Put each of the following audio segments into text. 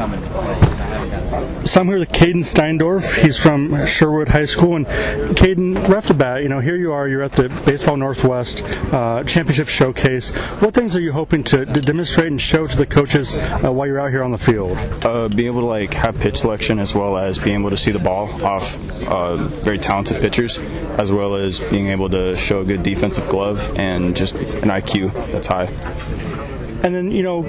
come into play. 'cause So I'm here with Kaedin Steindorf. He's from Sherwood High School. And Kaedin, right off the bat, you know, here you are. You're at the Baseball Northwest uh, Championship Showcase. What things are you hoping to, to demonstrate and show to the coaches uh, while you're out here on the field? uh, being able to like have pitch selection as well as being able to see the ball off uh, very talented pitchers, as well as being able to show a good defensive glove and just an IQ that's high. And then, you know,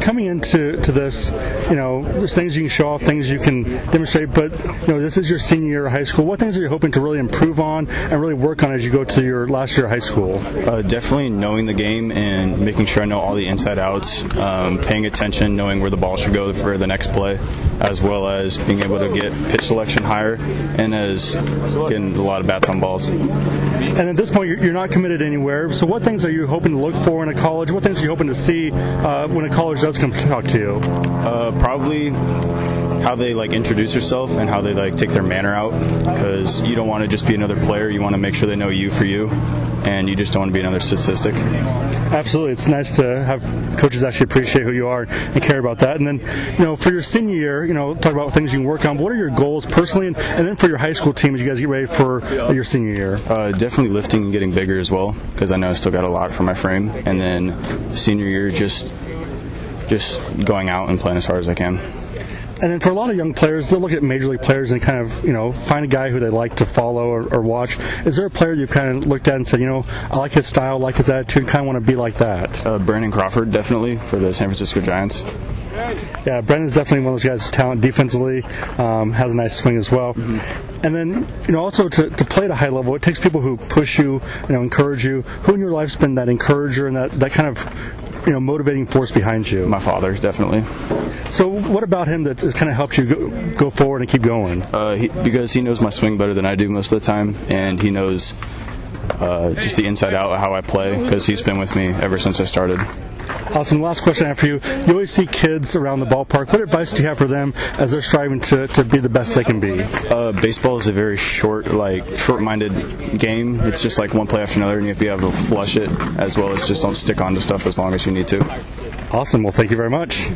coming into to this, you know, there's things you can show off, things you can demonstrate, but, you know, this is your senior year of high school. What things are you hoping to really improve on and really work on as you go to your last year of high school? Uh, definitely knowing the game and making sure I know all the inside outs, um, paying attention, knowing where the ball should go for the next play, as well as being able to get pitch selection higher and as getting a lot of bats on balls. And at this point, you're you're not committed anywhere. So, what things are you hoping to look for in a college? What things are you hoping to see uh, when a college does come talk to you? Uh, probably how they like introduce yourself and how they like take their manner out because you don't want to just be another player you want to make sure they know you for you and you just don't want to be another statistic Absolutely, it's nice to have coaches actually appreciate who you are and care about that. And then, you know, for your senior year, you know, talk about things you can work on. What are your goals personally, and, and then for your high school team as you guys get ready for your senior year? uh, definitely lifting and getting bigger as well because i know i still got a lot for my frame and then senior year just just going out and playing as hard as i can And then for a lot of young players, they'll look at major league players and kind of, you know, find a guy who they like to follow or, or watch. Is there a player you've kind of looked at and said, you know, I like his style, like his attitude, kind of want to be like that? uh, brandon crawford definitely for the san francisco giants Yeah, Brandon's definitely one of those guys. Talent defensively, um, has a nice swing as well. And then, you know, also to, to play at a high level, it takes people who push you, you know, encourage you. Who in your life's been that encourager and that, that kind of, you know, motivating force behind you? my father definitely So, what about him that kind of helped you go, go forward and keep going? uh, he, because he knows my swing better than i do most of the time and he knows uh, just the inside out of how i play because he's been with me ever since i started Awesome. Last question I have for you. You always see kids around the ballpark. What advice do you have for them as they're striving to, to be the best they can be? Uh, baseball is a very short, like short-minded game. It's just like one play after another, and you have to be able to flush it as well as just don't stick on to stuff as long as you need to. Awesome. Well, thank you very much.